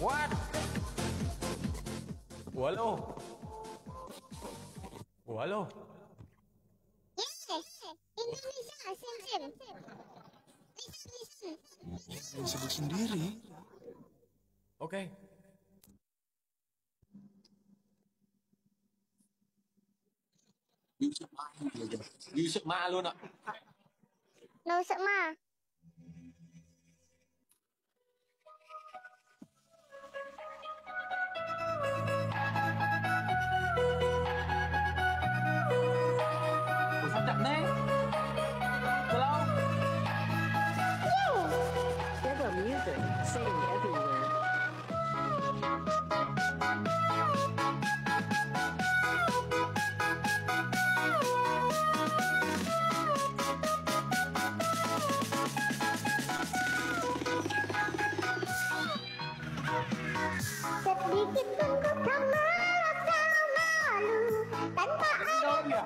What? Walo. Walo. Yes. Indonesia sim sendiri. Oke. Okay. Yusuf ma, Yusuf malu nak. Yusuf ma.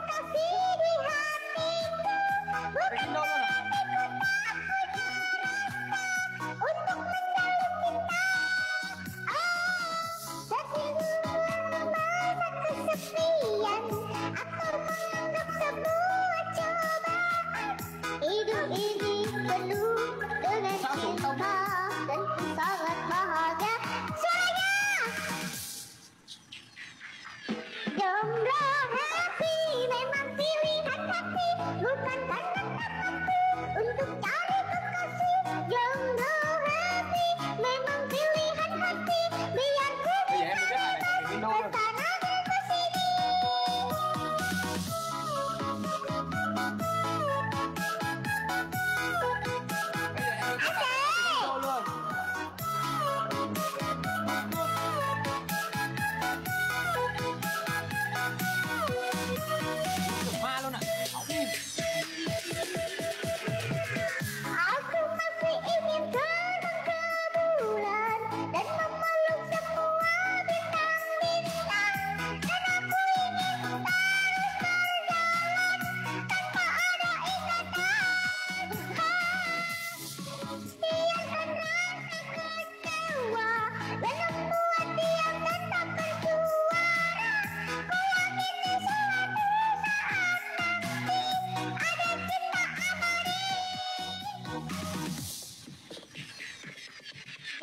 Book a feeding, mommy, book a Bye.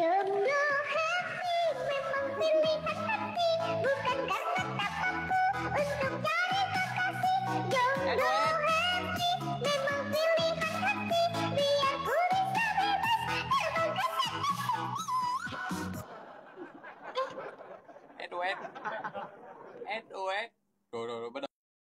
Sembuh happy, memang pilihan hati. Bukan karena tak untuk cari kekasih. Jangan hati memang pilihan hati. Biar ku bisa bebas terbang Edwin Edwin